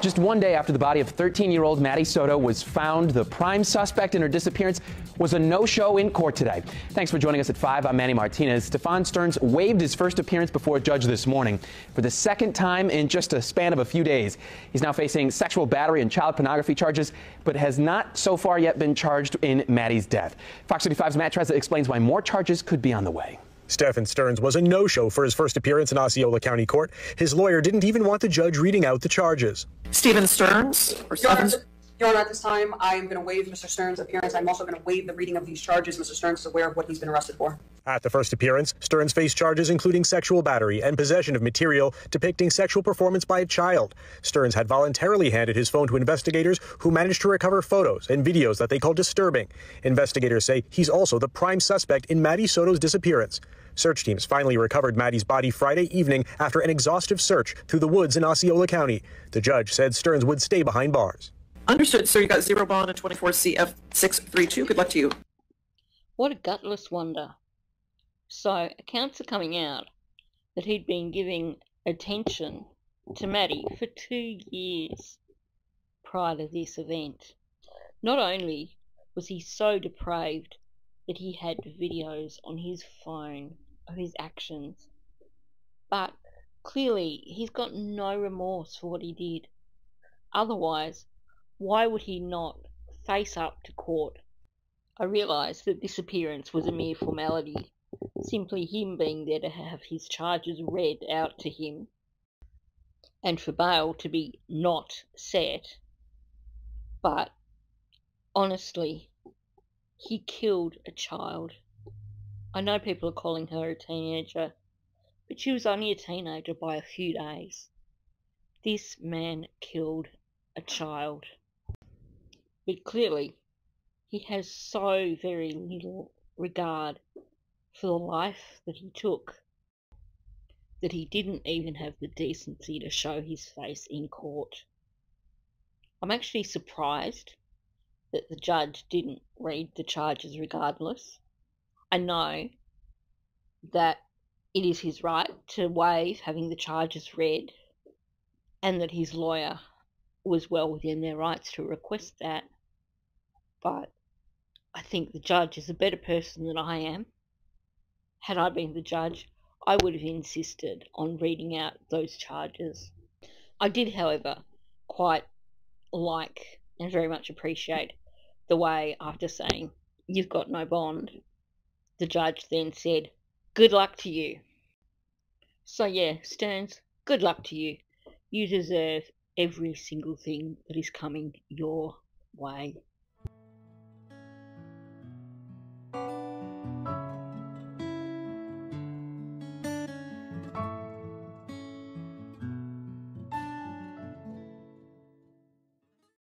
Just one day after the body of 13 year old Maddie Soto was found, the prime suspect in her disappearance was a no show in court today. Thanks for joining us at 5. I'm Manny Martinez. Stephan Sterns waived his first appearance before a judge this morning for the second time in just a span of a few days. He's now facing sexual battery and child pornography charges, but has not so far yet been charged in Maddie's death. Fox 35's Matt Trezza explains why more charges could be on the way. Stephan Sterns was a no-show for his first appearance in Osceola County Court. His lawyer didn't even want the judge reading out the charges. Stephen Sterns? Or Your Honor, Your Honor, at this time, I am going to waive Mr. Sterns' appearance. I'm also going to waive the reading of these charges. Mr. Sterns is aware of what he's been arrested for. At the first appearance, Sterns faced charges including sexual battery and possession of material depicting sexual performance by a child. Sterns had voluntarily handed his phone to investigators who managed to recover photos and videos that they called disturbing. Investigators say he's also the prime suspect in Maddie Soto's disappearance. Search teams finally recovered Maddie's body Friday evening after an exhaustive search through the woods in Osceola County. The judge said Sterns would stay behind bars. Understood, sir. You got zero bond and 24 CF 632. Good luck to you. What a gutless wonder. So, accounts are coming out that he'd been giving attention to Maddie for two years prior to this event. Not only was he so depraved that he had videos on his phone of his actions. But clearly, he's got no remorse for what he did. Otherwise, why would he not face up to court? I realised that this appearance was a mere formality, simply him being there to have his charges read out to him, and for bail to be not set. But honestly, he killed a child. I know people are calling her a teenager, but she was only a teenager by a few days. This man killed a child. But clearly, he has so very little regard for the life that he took that he didn't even have the decency to show his face in court. I'm actually surprised that the judge didn't read the charges regardless. I know that it is his right to waive having the charges read and that his lawyer was well within their rights to request that. But I think the judge is a better person than I am. Had I been the judge, I would have insisted on reading out those charges. I did, however, quite like and very much appreciate the way, after saying, You've got no bond, the judge then said, Good luck to you. So, yeah, Sterns, good luck to you. You deserve every single thing that is coming your way.